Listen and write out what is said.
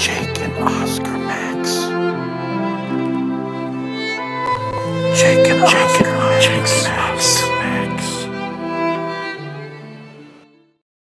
Jake and Oscar Max. Jake and Jake Oscar. And